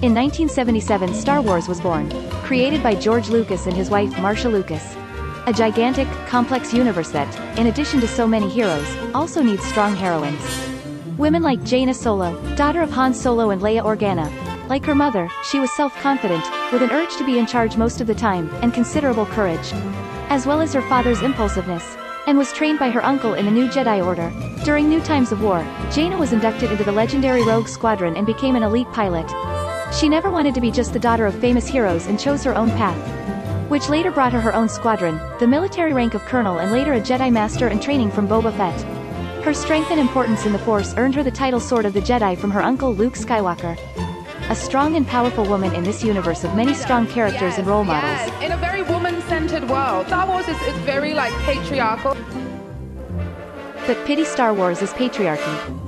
In 1977 Star Wars was born, created by George Lucas and his wife Marcia Lucas. A gigantic, complex universe that, in addition to so many heroes, also needs strong heroines. Women like Jaina Solo, daughter of Han Solo and Leia Organa. Like her mother, she was self-confident, with an urge to be in charge most of the time, and considerable courage. As well as her father's impulsiveness, and was trained by her uncle in the New Jedi Order. During New Times of War, Jaina was inducted into the legendary Rogue Squadron and became an elite pilot. She never wanted to be just the daughter of famous heroes and chose her own path. Which later brought her her own squadron, the military rank of colonel and later a Jedi Master and training from Boba Fett. Her strength and importance in the Force earned her the title Sword of the Jedi from her uncle Luke Skywalker. A strong and powerful woman in this universe of many strong characters and role models. Yes, in a very woman-centered world. Star Wars is, is very like patriarchal. But pity Star Wars is patriarchy.